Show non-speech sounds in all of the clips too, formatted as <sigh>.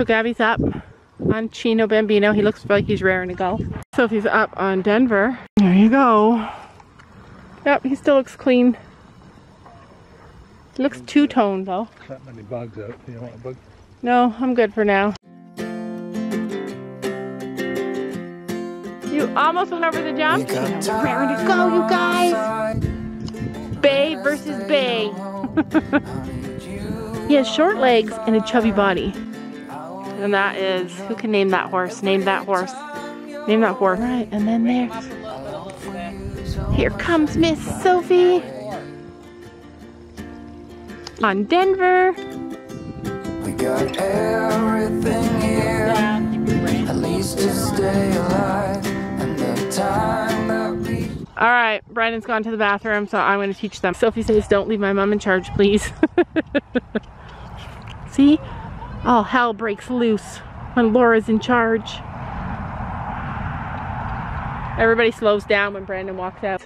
So Gabby's up on Chino Bambino. He looks like he's raring to go. Sophie's up on Denver. There you go. Yep, he still looks clean. He looks two-toned though. That many bugs out. You don't want a bug? No, I'm good for now. You almost went over the jump. We're raring to go, you guys. Bay versus Bay. <laughs> he has short legs and a chubby body. And that is, who can name that horse? Name that horse. Name that horse. Right, and then there. Here comes Miss Sophie. On Denver. We got everything here, at least to stay alive. And the time that we All right, Brandon's gone to the bathroom, so I'm going to teach them. Sophie says, don't leave my mom in charge, please. <laughs> See? All hell breaks loose when Laura's in charge. Everybody slows down when Brandon walks out.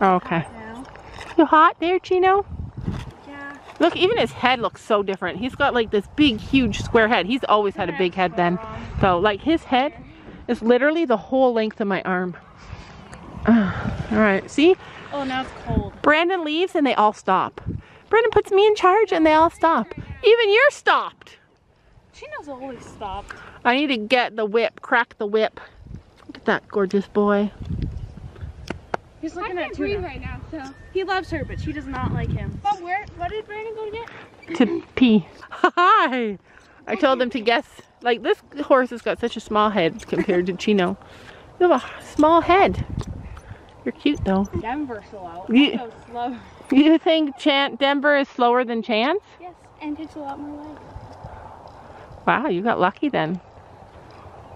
Oh, okay. You hot there, Chino? Yeah. Look, even his head looks so different. He's got like this big, huge square head. He's always had a big head then. So, like, his head is literally the whole length of my arm. <sighs> All right, see? Oh, now it's cold. Brandon leaves and they all stop. Brandon puts me in charge and they all stop. Even you're stopped. Chino's always stopped. I need to get the whip, crack the whip. Look at that gorgeous boy. He's looking at can't breathe Tuna. right now, so. He loves her, but she does not like him. But where? What did Brandon go to get? To pee. Hi. I told them to guess. Like this horse has got such a small head compared to Chino. You have a small head. You're cute though. Denver slow. You- So slow. You think Chan Denver is slower than Chance? Yes, and takes a lot more leg. Wow, you got lucky then.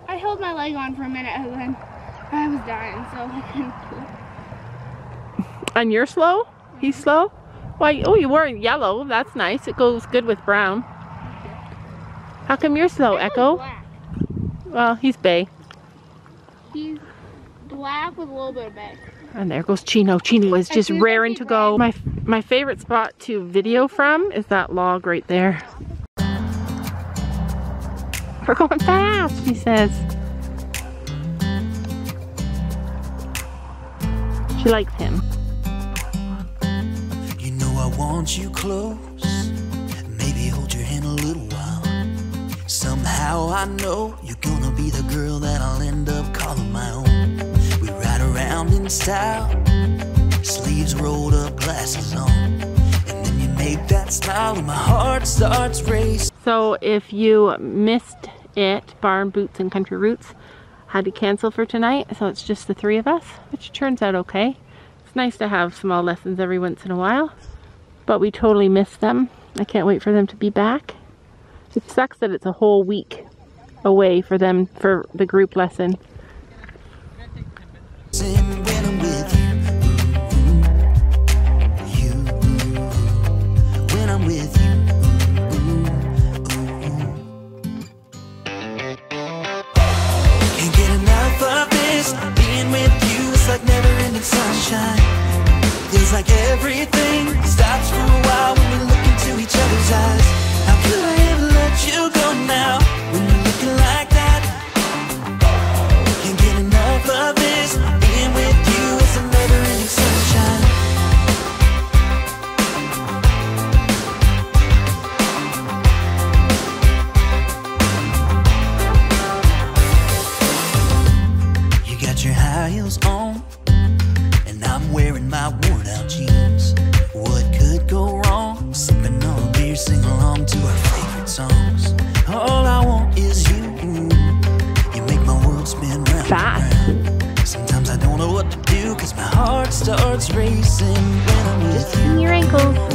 I held my leg on for a minute and then I was dying, so I couldn't. And you're slow? He's mm-hmm. slow? Why? Oh, you wore yellow. That's nice. It goes good with brown. How come you're slow, He's Echo? Black. Well, he's Bay. He's black with a little bit of bay. And there goes Chino. Chino is just raring to go. My my favorite spot to video from is that log right there. We're going fast, he says. She likes him. You know I want you close. Maybe hold your hand a little while. Somehow I know you're gonna be the girl that I'll end up calling my own. Around in style, sleeves rolled up, glasses on. And then you make that smile and my heart starts racing. So if you missed it, Barn Boots and Country Roots had to cancel for tonight, so it's just the three of us, which turns out okay. It's nice to have small lessons every once in a while, but we totally missed them. I can't wait for them to be back. It sucks that it's a whole week away for them for the group lesson. When starts racing when I'm with you. Your ankles.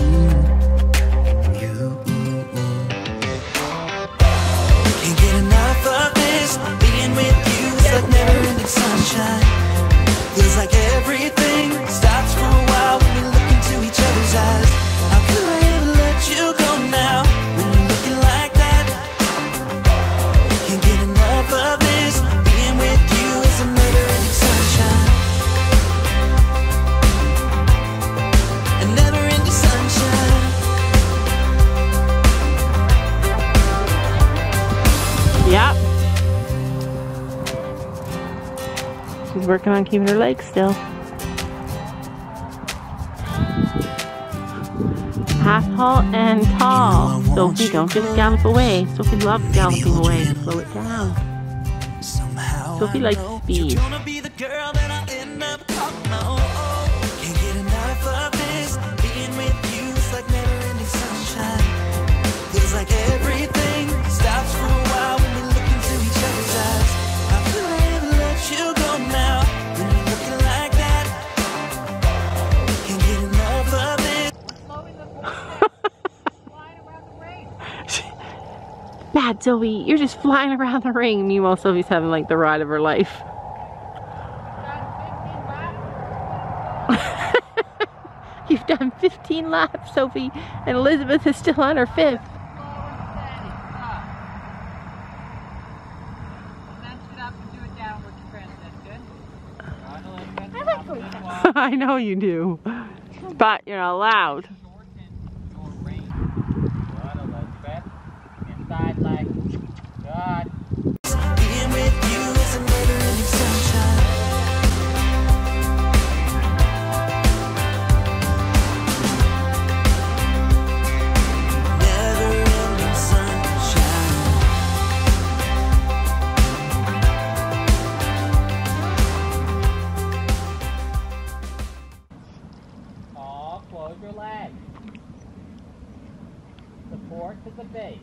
She's working on keeping her legs still. Half halt and tall. Sophie, don't just gallop away. Sophie loves galloping away. Slow it down. Somehow Sophie likes speed. Mad Zoe, you're just flying around the ring. Meanwhile, Sophie's having like the ride of her life. <laughs> You've done 15 laps, Sophie, and Elizabeth is still on her fifth. I like going fast. I know you do, but you're not allowed. Inside leg. Good. Being with you is a never-ending sunshine. Never-ending sunshine. All close your legs. Support to the base.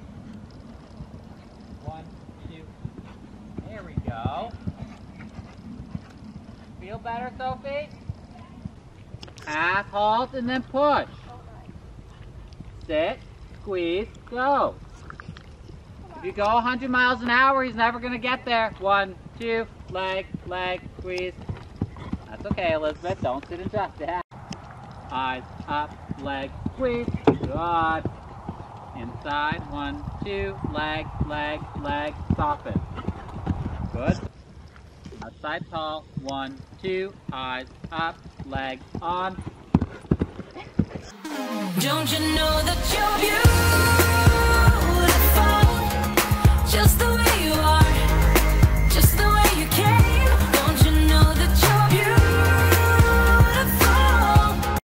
One, two. There we go. Feel better, Sophie? Half halt and then push. Sit, squeeze, go. If you go 100 miles an hour, he's never going to get there. One, two, leg, leg, squeeze. That's okay, Elizabeth. Don't sit and just that. Eyes up, leg, squeeze. Good. Inside, one, two, leg, leg, leg, soften. Good. Outside tall, one, two, eyes up, leg on. Don't you know that you're beautiful?